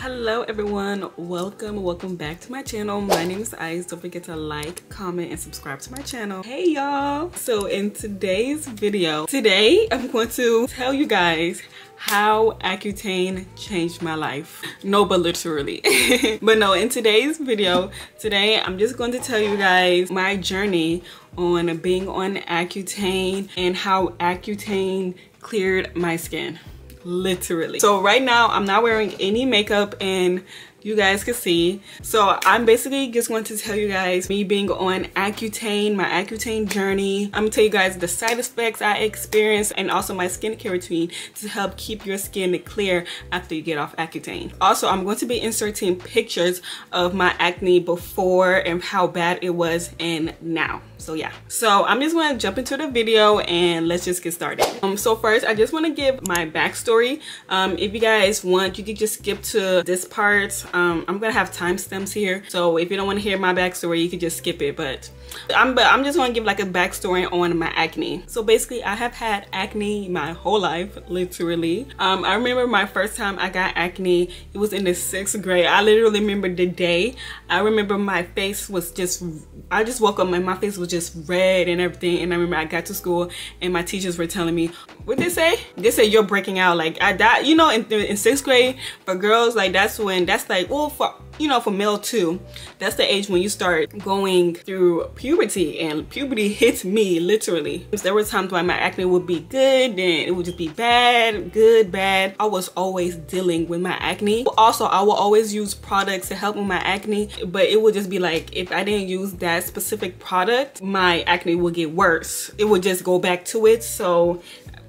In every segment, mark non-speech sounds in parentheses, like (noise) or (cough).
hello everyone. Welcome welcome back to my channel. My name is ice. Don't forget to like comment and subscribe to my channel. Hey y'all. So in today's video today i'm going to tell you guys how Accutane changed my life. No, but literally. (laughs) but no, in today's video, today I'm just going to tell you guys my journey on being on Accutane and how Accutane cleared my skin literally. So right now i'm not wearing any makeup and you guys can see. So i'm basically just going to tell you guys me being on accutane my accutane journey. I'm gonna tell you guys the side effects i experienced and also my skincare routine to help keep your skin clear after you get off accutane. Also i'm going to be inserting pictures of my acne before and how bad it was and now. So yeah. So i'm just going to jump into the video and let's just get started. Um so first i just want to give my backstory. Um if you guys want you can just skip to this part um i'm gonna have timestamps here. So if you don't want to hear my backstory you can just skip it but I'm, but I'm just gonna give like a backstory on my acne. So basically I have had acne my whole life, literally. Um, I remember my first time I got acne, it was in the sixth grade. I literally remember the day. I remember my face was just, I just woke up and my face was just red and everything. And I remember I got to school and my teachers were telling me, what they say? They said you're breaking out. Like I that you know, in, in sixth grade for girls, like that's when, that's like, well, for you know, for male too, that's the age when you start going through puberty and puberty hits me literally. There were times when my acne would be good, then it would just be bad, good, bad. I was always dealing with my acne. Also, I will always use products to help with my acne, but it would just be like, if I didn't use that specific product, my acne would get worse. It would just go back to it. So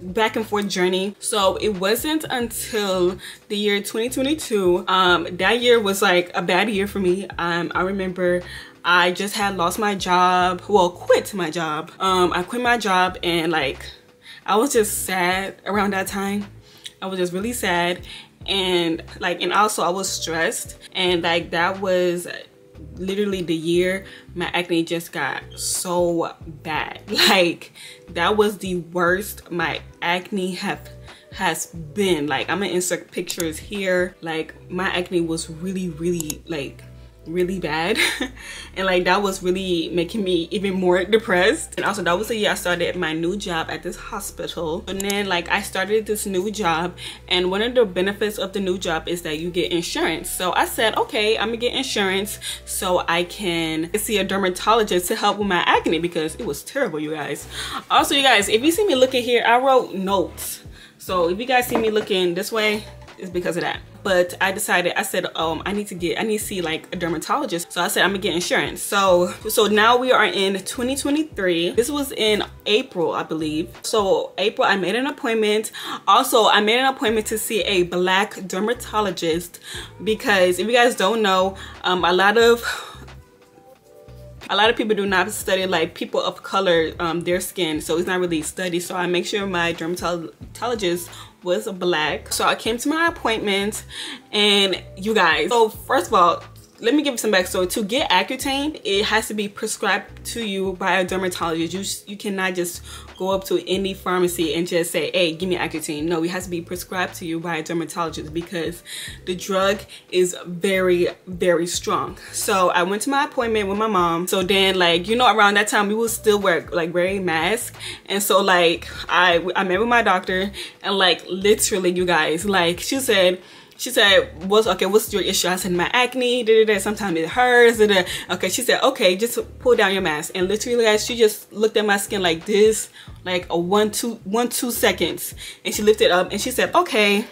back and forth journey. So it wasn't until the year 2022 um that year was like a bad year for me. Um i remember i just had lost my job well quit my job. Um i quit my job and like i was just sad around that time. I was just really sad. And like and also i was stressed. And like that was literally the year my acne just got so bad. (laughs) Like that was the worst my acne have has been. Like i'm gonna insert pictures here. Like my acne was really really like really bad. (laughs) And like that was really making me even more depressed. And also that was the year I started my new job at this hospital. And then like I started this new job. And one of the benefits of the new job is that you get insurance. So I said okay I'm gonna get insurance so I can see a dermatologist to help with my acne because it was terrible you guys. Also you guys if you see me looking here I wrote notes. So if you guys see me looking this way it's because of that. But I decided I said um I need to get I need to see like a dermatologist. So I said I'm gonna get insurance. So so now we are in 2023 this was in April I believe. So April I made an appointment. Also I made an appointment to see a black dermatologist because if you guys don't know um a lot of a lot of people do not study like people of color um, their skin. So it's not really studied. So I make sure my dermatologist was black. So I came to my appointment and you guys so first of all let me give some backstory. To get Accutane, it has to be prescribed to you by a dermatologist. You, you cannot just go up to any pharmacy and just say, hey, give me Accutane. No, it has to be prescribed to you by a dermatologist because the drug is very, very strong. So I went to my appointment with my mom. So then like, you know, around that time we would still wear like wearing masks. And so like I, I met with my doctor and like literally you guys, like she said, she said, what's okay, what's your issue? I said, my acne, da, da, da. sometimes it hurts. Da, da. Okay, she said, okay, just pull down your mask. And literally, guys, she just looked at my skin like this, like a one, two, one, two seconds. And she lifted up and she said, okay,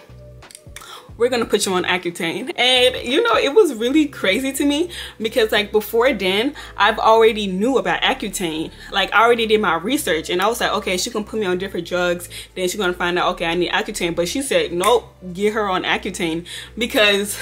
we're gonna put you on Accutane. And you know, it was really crazy to me because like before then, I've already knew about Accutane. Like I already did my research and I was like, okay, she gonna put me on different drugs. Then she's gonna find out, okay, I need Accutane. But she said, nope, get her on Accutane because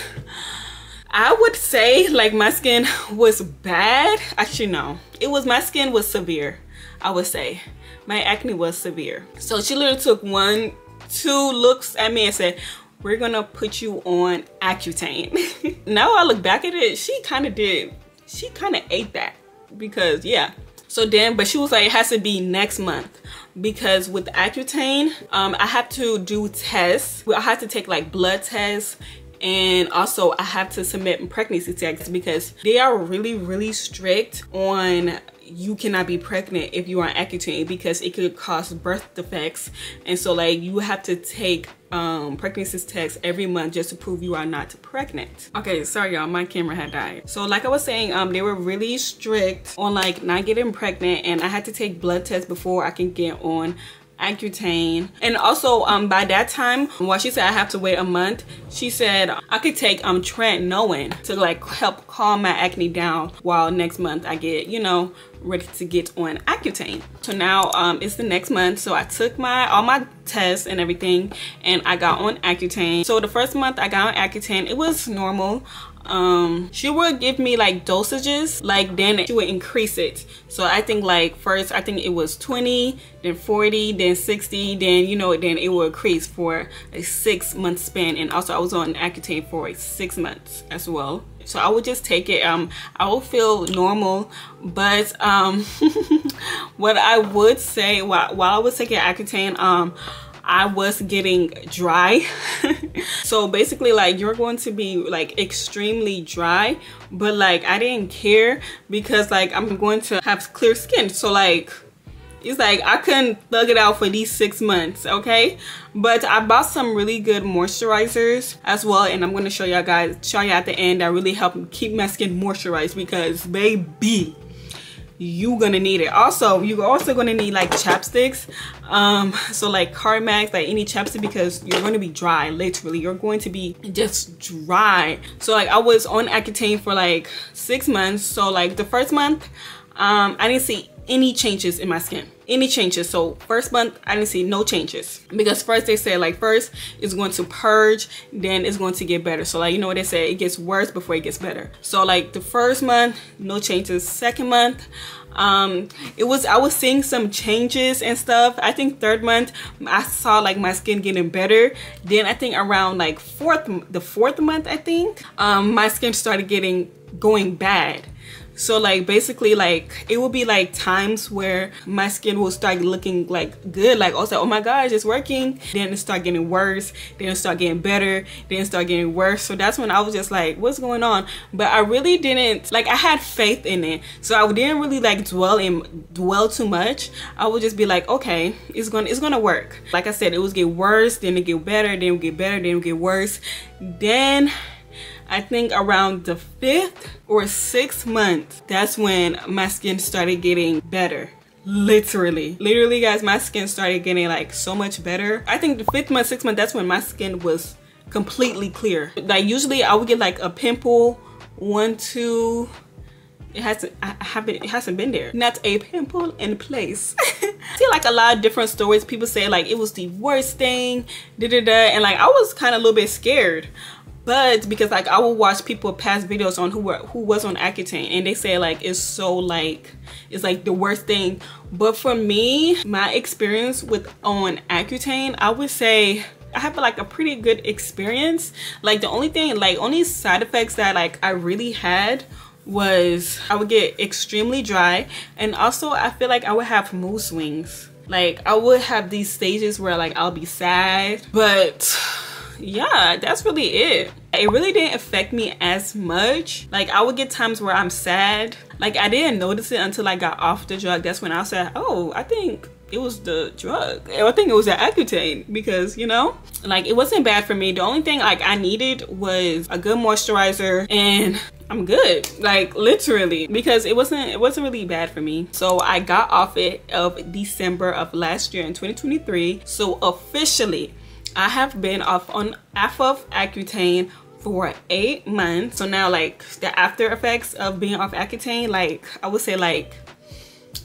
I would say like my skin was bad. Actually, no, it was, my skin was severe, I would say. My acne was severe. So she literally took one, two looks at me and said, we're gonna put you on Accutane. (laughs) now I look back at it, she kind of did, she kind of ate that because yeah. So then, but she was like, it has to be next month because with Accutane, um, I have to do tests. I have to take like blood tests and also I have to submit pregnancy tests because they are really really strict on you cannot be pregnant if you are on Accutane because it could cause birth defects and so like you have to take um, pregnancy tests every month just to prove you are not pregnant. Okay, sorry y'all, my camera had died. So like I was saying, um, they were really strict on like not getting pregnant and I had to take blood tests before I can get on Accutane. And also um, by that time, while she said I have to wait a month, she said I could take um, tretinoin to like help calm my acne down while next month I get, you know, ready to get on Accutane. So now um, it's the next month. So I took my all my tests and everything and I got on Accutane. So the first month I got on Accutane, it was normal um she would give me like dosages like then she would increase it. So i think like first i think it was 20 then 40 then 60 then you know then it will increase for a six month span. And also i was on accutane for six months as well. So i would just take it. Um i will feel normal. But um (laughs) what i would say while, while i was taking accutane um I was getting dry. (laughs) so basically like you're going to be like extremely dry, but like I didn't care because like I'm going to have clear skin. So like it's like I couldn't thug it out for these six months, okay? But I bought some really good moisturizers as well, and I'm gonna show y'all guys, show you at the end that really help keep my skin moisturized because baby, you gonna need it. Also you're also gonna need like chapsticks. Um so like Carmex like any chapstick because you're to be dry literally. You're going to be just dry. So like i was on accutane for like six months. So like the first month um i didn't see any changes in my skin. Any changes. So first month i didn't see no changes. Because first they said like first it's going to purge then it's going to get better. So like you know what they say it gets worse before it gets better. So like the first month no changes. Second month um it was i was seeing some changes and stuff. I think third month i saw like my skin getting better. Then i think around like fourth the fourth month i think um my skin started getting going bad so like basically like it will be like times where my skin will start looking like good. Like also oh my gosh it's working. Then it start getting worse. Then it start getting better. Then it start getting worse. So that's when i was just like what's going on? But i really didn't like i had faith in it. So i didn't really like dwell in dwell too much. I would just be like okay it's gonna it's gonna work. Like i said it was get worse then it get better then it get better then it get worse. Then I think around the fifth or sixth month, that's when my skin started getting better. Literally. Literally guys my skin started getting like so much better. I think the fifth month sixth month that's when my skin was completely clear. Like usually i would get like a pimple one two. It hasn't i haven't it hasn't been there. Not a pimple in place. (laughs) See like a lot of different stories people say like it was the worst thing da da da and like i was kind of a little bit scared but because like I will watch people past videos on who were who was on Accutane and they say like it's so like it's like the worst thing. But for me my experience with on Accutane I would say I have like a pretty good experience. Like the only thing like only side effects that like I really had was I would get extremely dry and also I feel like I would have mood swings. Like I would have these stages where like I'll be sad but yeah that's really it. It really didn't affect me as much. Like i would get times where i'm sad. Like i didn't notice it until i got off the drug. That's when i said oh i think it was the drug. I think it was the accutane. Because you know like it wasn't bad for me. The only thing like i needed was a good moisturizer and I'm good. Like literally. Because it wasn't it wasn't really bad for me. So I got off it of December of last year in 2023 so officially I have been off on off of Accutane for eight months. So now like the after effects of being off Accutane, like I would say like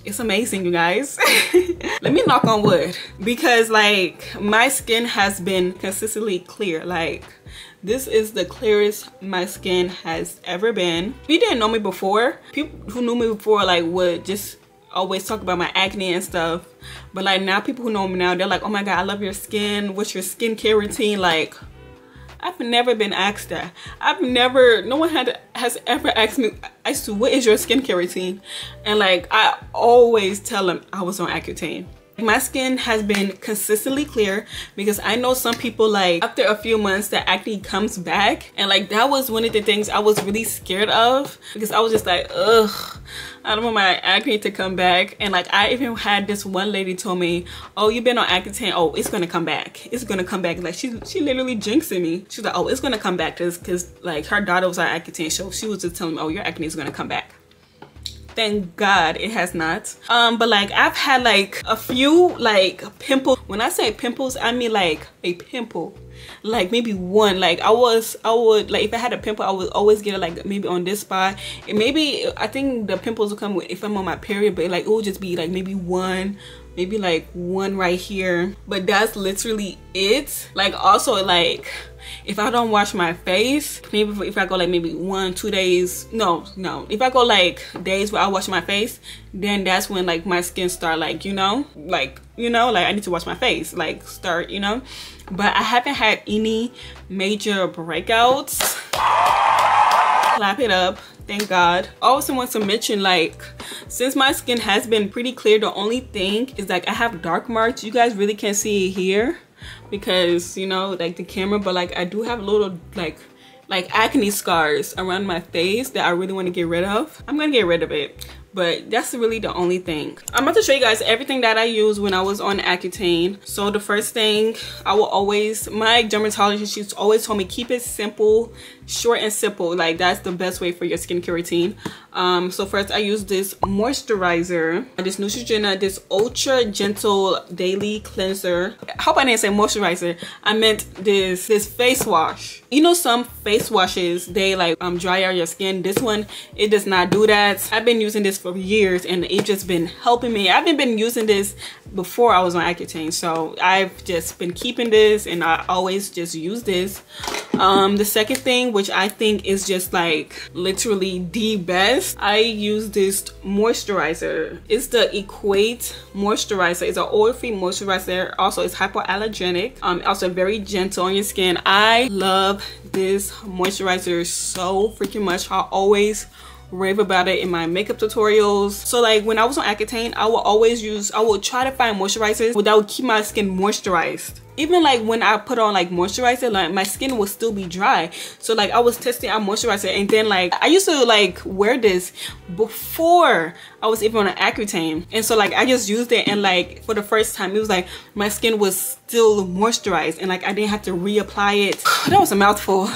it's amazing you guys. (laughs) Let me knock on wood because like my skin has been consistently clear. Like this is the clearest my skin has ever been. If you didn't know me before people who knew me before like would just always talk about my acne and stuff but like now people who know me now they're like oh my god i love your skin what's your skincare routine like I've never been asked that. I've never, no one had has ever asked me I what is your skincare routine? And like, I always tell them I was on Accutane. My skin has been consistently clear because I know some people like after a few months that acne comes back. And like that was one of the things I was really scared of because I was just like ugh I don't want my acne to come back. And like I even had this one lady told me oh you've been on Accutane. Oh it's gonna come back. It's gonna come back. Like she she literally jinxing me. She's like oh it's gonna come back because because like her daughter was on Accutane so she was just telling me oh your acne is gonna come back thank god it has not. Um but like i've had like a few like pimples when i say pimples i mean like a pimple. Like maybe one. Like i was i would like if i had a pimple i would always get it like maybe on this spot. And maybe i think the pimples will come if i'm on my period but like it will just be like maybe one maybe like one right here but that's literally it like also like if I don't wash my face, maybe if I go like maybe one, two days, no, no. If I go like days where I wash my face, then that's when like my skin start like, you know, like, you know, like I need to wash my face, like start, you know. But I haven't had any major breakouts. Clap it up thank god. I also want to mention like since my skin has been pretty clear the only thing is like i have dark marks. You guys really can't see it here because you know like the camera but like I do have little like like acne scars around my face that I really want to get rid of. I'm gonna get rid of it but that's really the only thing. I'm about to show you guys everything that i used when i was on accutane. So the first thing i will always my dermatologist she's always told me keep it simple short and simple. Like that's the best way for your skincare routine. Um so first i use this moisturizer this neutrogena this ultra gentle daily cleanser. I hope i didn't say moisturizer. I meant this this face wash. You know some face washes they like um dry out your skin. This one it does not do that. I've been using this for years and it's just been helping me. I've been, been using this before I was on Accutane. So I've just been keeping this and I always just use this. Um, the second thing, which I think is just like literally the best, I use this moisturizer. It's the Equate moisturizer. It's an oil-free moisturizer. Also, it's hypoallergenic. Um, also very gentle on your skin. I love this moisturizer so freaking much. I always rave about it in my makeup tutorials. So like when i was on accutane i will always use i will try to find moisturizers that would keep my skin moisturized even like when I put on like moisturizer, like my skin will still be dry. So like I was testing out moisturizer and then like I used to like wear this before I was even on Accutane. And so like I just used it and like for the first time it was like my skin was still moisturized and like I didn't have to reapply it. (sighs) that was a mouthful. (laughs)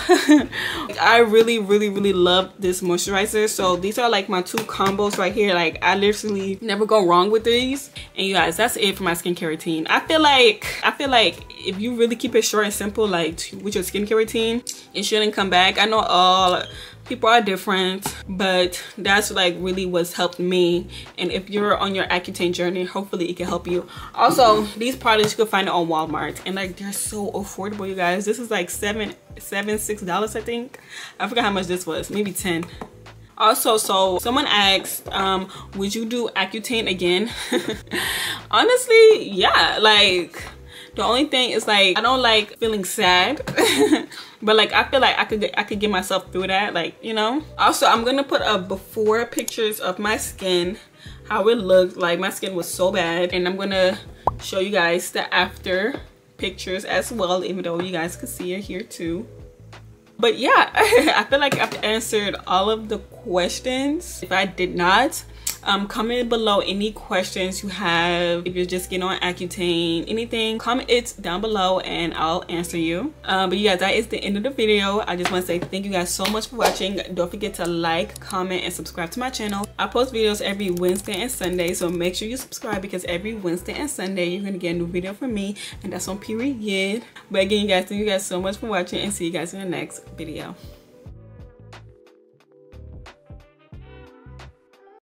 I really really really love this moisturizer. So these are like my two combos right here. Like I literally never go wrong with these. And you guys that's it for my skincare routine. I feel like I feel like if you really keep it short and simple like with your skincare routine it shouldn't come back. I know all people are different but that's like really what's helped me. And if you're on your accutane journey hopefully it can help you. Also these products you can find it on walmart and like they're so affordable you guys. This is like seven seven six dollars i think. I forgot how much this was maybe ten. Also so someone asked um would you do accutane again? (laughs) Honestly yeah like the only thing is like I don't like feeling sad. (laughs) but like I feel like I could I could get myself through that like you know? Also I'm gonna put up before pictures of my skin how it looked. Like my skin was so bad and I'm gonna show you guys the after pictures as well even though you guys can see it here too. But yeah (laughs) I feel like I've answered all of the questions. If I did not um, comment below any questions you have. If you're just getting on accutane anything comment it down below and i'll answer you. Um, but yeah that is the end of the video. I just want to say thank you guys so much for watching. Don't forget to like comment and subscribe to my channel. I post videos every wednesday and sunday so make sure you subscribe because every wednesday and sunday you're gonna get a new video from me and that's on period. But again you guys thank you guys so much for watching and see you guys in the next video